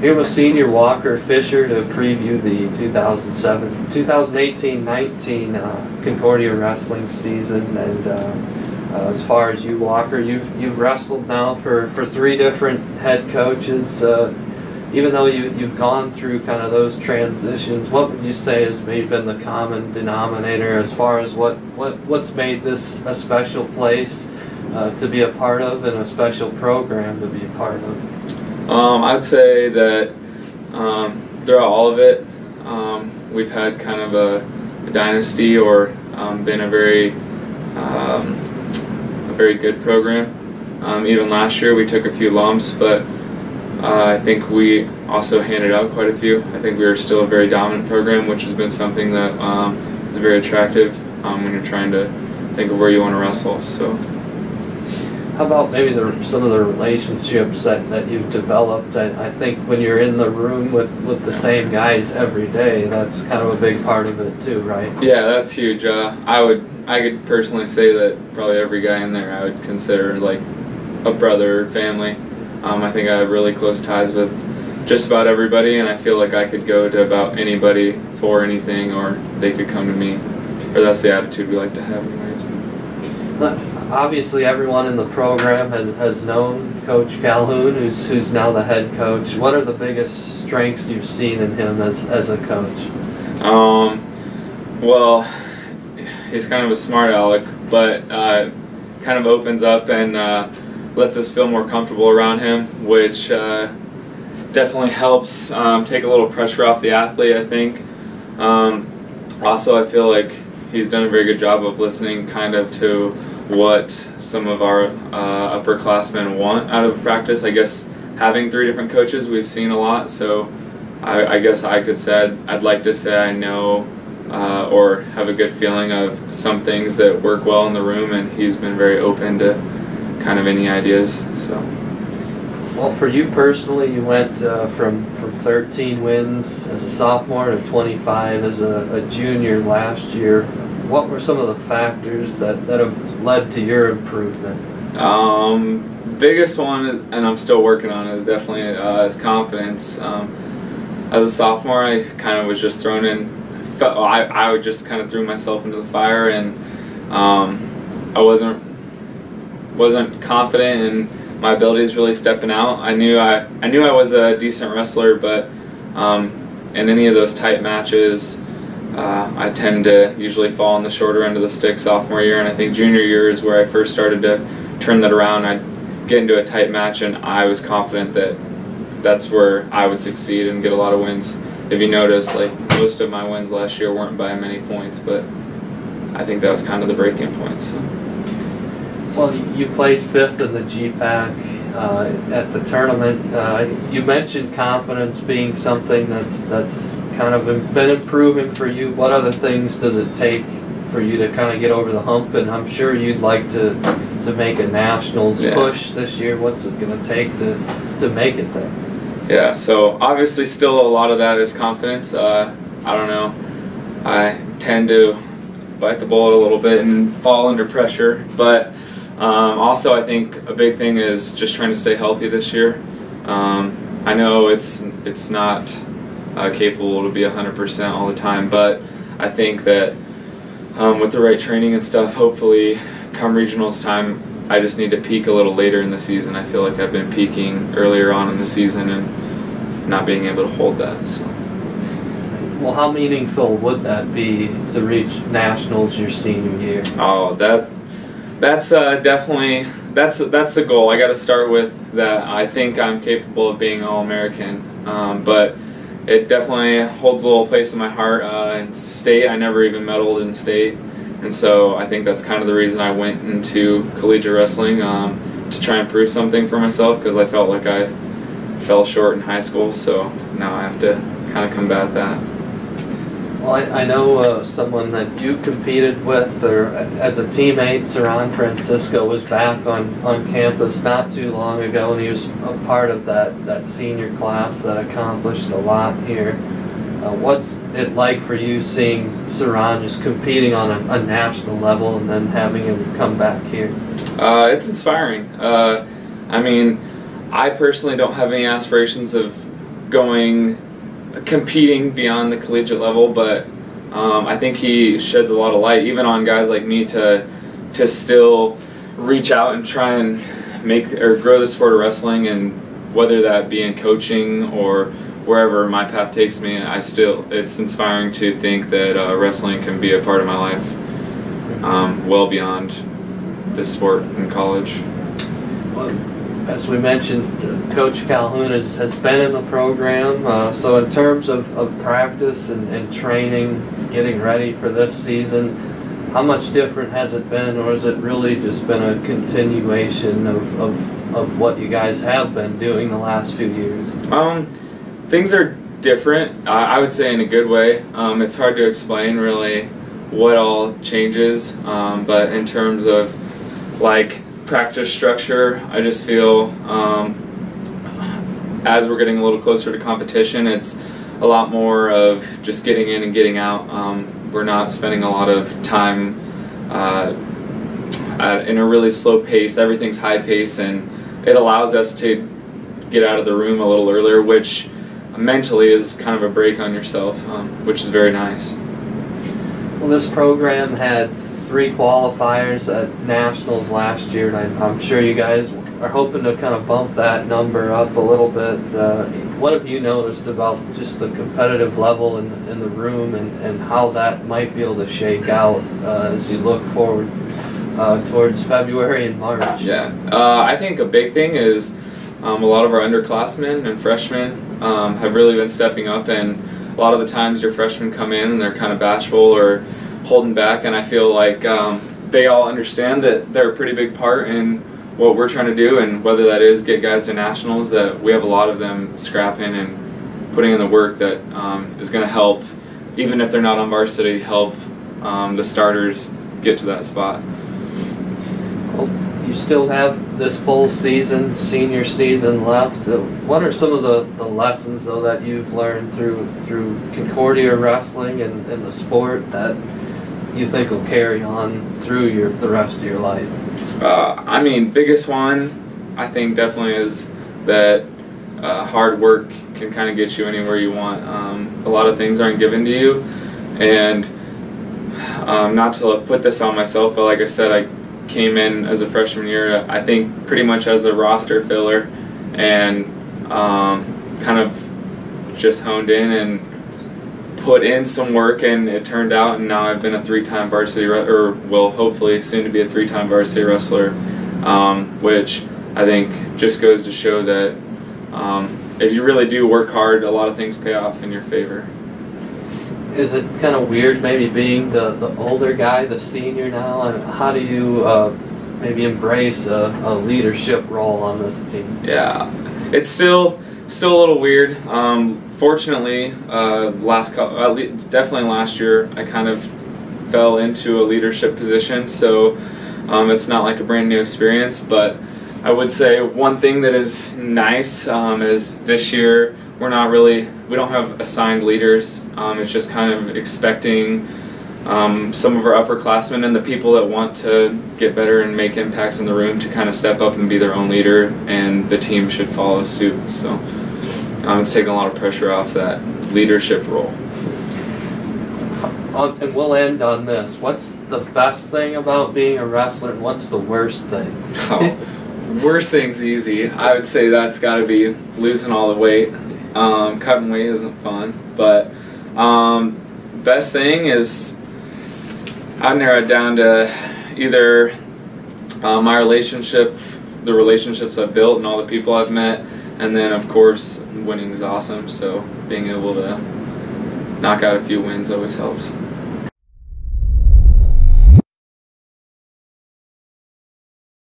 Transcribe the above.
Here with senior Walker Fisher to preview the 2007, 2018-19 uh, Concordia wrestling season. And uh, uh, as far as you, Walker, you've you've wrestled now for, for three different head coaches. Uh, even though you you've gone through kind of those transitions, what would you say has maybe been the common denominator as far as what what what's made this a special place uh, to be a part of and a special program to be a part of? Um, I'd say that um, throughout all of it, um, we've had kind of a, a dynasty or um, been a very um, a very good program. Even last year, we took a few lumps, but uh, I think we also handed out quite a few. I think we are still a very dominant program, which has been something that is very attractive when you're trying to think of where you want to wrestle. So. How about maybe the, some of the relationships that, that you've developed? I, I think when you're in the room with, with the same guys every day, that's kind of a big part of it too, right? Yeah, that's huge. Uh, I would I could personally say that probably every guy in there I would consider like a brother or family. Um, I think I have really close ties with just about everybody, and I feel like I could go to about anybody for anything, or they could come to me. Or that's the attitude we like to have, anyways obviously everyone in the program has, has known Coach Calhoun, who's who's now the head coach. What are the biggest strengths you've seen in him as, as a coach? Um, well, he's kind of a smart aleck, but uh, kind of opens up and uh, lets us feel more comfortable around him, which uh, definitely helps um, take a little pressure off the athlete. I think. Um, also, I feel like he's done a very good job of listening, kind of to what some of our uh, upperclassmen want out of practice. I guess having three different coaches, we've seen a lot. So I, I guess I could say I'd like to say I know uh, or have a good feeling of some things that work well in the room, and he's been very open to kind of any ideas. So. Well, for you personally, you went uh, from from 13 wins as a sophomore to 25 as a, a junior last year. What were some of the factors that, that have led to your improvement? Um, biggest one, and I'm still working on it, is definitely uh, is confidence. Um, as a sophomore, I kind of was just thrown in. Felt, I I just kind of threw myself into the fire, and um, I wasn't wasn't confident in my abilities really stepping out. I knew I I knew I was a decent wrestler, but um, in any of those tight matches uh, I tend to usually fall on the shorter end of the stick sophomore year, and I think junior year is where I first started to turn that around. I'd get into a tight match, and I was confident that that's where I would succeed and get a lot of wins. If you notice, like most of my wins last year weren't by many points, but I think that was kind of the breaking point. So. Well, you placed fifth in the GPAC uh, at the tournament. Uh, you mentioned confidence being something that's that's kind of been improving for you? What other things does it take for you to kind of get over the hump? And I'm sure you'd like to to make a nationals yeah. push this year. What's it going to take to to make it there? Yeah. So obviously, still a lot of that is confidence. Uh, I don't know. I tend to bite the bullet a little bit and fall under pressure, but. Um, also, I think a big thing is just trying to stay healthy this year. Um, I know it's it's not uh, capable to be 100% all the time. But I think that um, with the right training and stuff, hopefully, come regionals time, I just need to peak a little later in the season. I feel like I've been peaking earlier on in the season and not being able to hold that. So. Well, how meaningful would that be to reach nationals your senior year? Oh, that that's uh, definitely that's that's the goal. I got to start with that. I think I'm capable of being all American, um, but it definitely holds a little place in my heart. Uh, in state, I never even medaled in state, and so I think that's kind of the reason I went into collegiate wrestling um, to try and prove something for myself because I felt like I fell short in high school. So now I have to kind of combat that. Well, I, I know uh, someone that you competed with or as a teammate, Saran Francisco, was back on, on campus not too long ago, and he was a part of that, that senior class that accomplished a lot here. Uh, what's it like for you seeing Saran just competing on a, a, national level and then having him come back here? Uh, it's inspiring. Uh, I mean, I personally don't have any aspirations of going competing beyond the collegiate level, but um, I think he sheds a lot of light even on guys like me to to still reach out and try and make or grow the sport of wrestling and whether that be in coaching or wherever my path takes me, I still it's inspiring to think that uh, wrestling can be a part of my life, um, well beyond this sport in college. Well, as we mentioned, Coach Calhoun has, has been in the program. Uh, so in terms of, of practice and, and training, getting ready for this season, how much different has it been, or has it really just been a continuation of, of, of what you guys have been doing the last few years? Um, things are different. I, I would say in a good way. Um, it's hard to explain really what all changes, um, but in terms of like practice structure, I just feel um, as we're getting a little closer to competition, it's a lot more of just getting in and getting out. Um, we're not spending a lot of time uh, at, in a really slow pace. Everything's high pace, and it allows us to get out of the room a little earlier, which mentally is kind of a break on yourself, um, which is very nice. Well, this program had three qualifiers at nationals last year, and I, I'm sure you guys are hoping to kind of bump that number up a little bit. Uh, what have you noticed about just the competitive level in, in the room and, and how that might be able to shake out uh, as you look forward uh, towards February and March? Yeah, uh, I think a big thing is um, a lot of our underclassmen and freshmen um, have really been stepping up, and a lot of the times your freshmen come in and they're kind of bashful or holding back, and I feel like um, they all understand that they're a pretty big part in what we're trying to do, and whether that is get guys to nationals, that we have a lot of them scrapping and putting in the work that um, is going to help, even if they're not on varsity, help um, the starters get to that spot. Well, you still have this full season, senior season left. Uh, what are some of the, the lessons though that you've learned through through Concordia wrestling and, and the sport that you think will carry on through your the rest of your life? Uh, I mean, biggest one, I think definitely is that uh, hard work can kind of get you anywhere you want. Um, a lot of things aren't given to you, and um, not to put this on myself, but like I said, I came in as a freshman year. I think pretty much as a roster filler, and um, kind of just honed in and put in some work and it turned out and now I've been a three-time varsity or will hopefully soon to be a three-time varsity wrestler um, which I think just goes to show that um, if you really do work hard a lot of things pay off in your favor. Is it kind of weird maybe being the, the older guy the senior now? And how do you uh, maybe embrace a, a leadership role on this team? Yeah. It's still still a little weird. Um, fortunately, uh, last couple, definitely last year, I kind of fell into a leadership position, so um, it's not like a brand new experience. But I would say one thing that is nice um, is this year we're not really we don't have assigned leaders. Um, it's just kind of expecting um, some of our upperclassmen and the people that want to get better and make impacts in the room to kind of step up and be their own leader, and the team should follow suit. So. Um, it's taking a lot of pressure off that leadership role. Um, and we'll end on this. What's the best thing about being a wrestler, and what's the worst thing? oh, worst thing's easy. I would say that's got to be losing all the weight. Um, cutting weight isn't fun, but um, best thing is I narrow it down to either uh, my relationship, the relationships I've built, and all the people I've met and then, of course, winning is awesome. So being able to knock out a few wins always helps.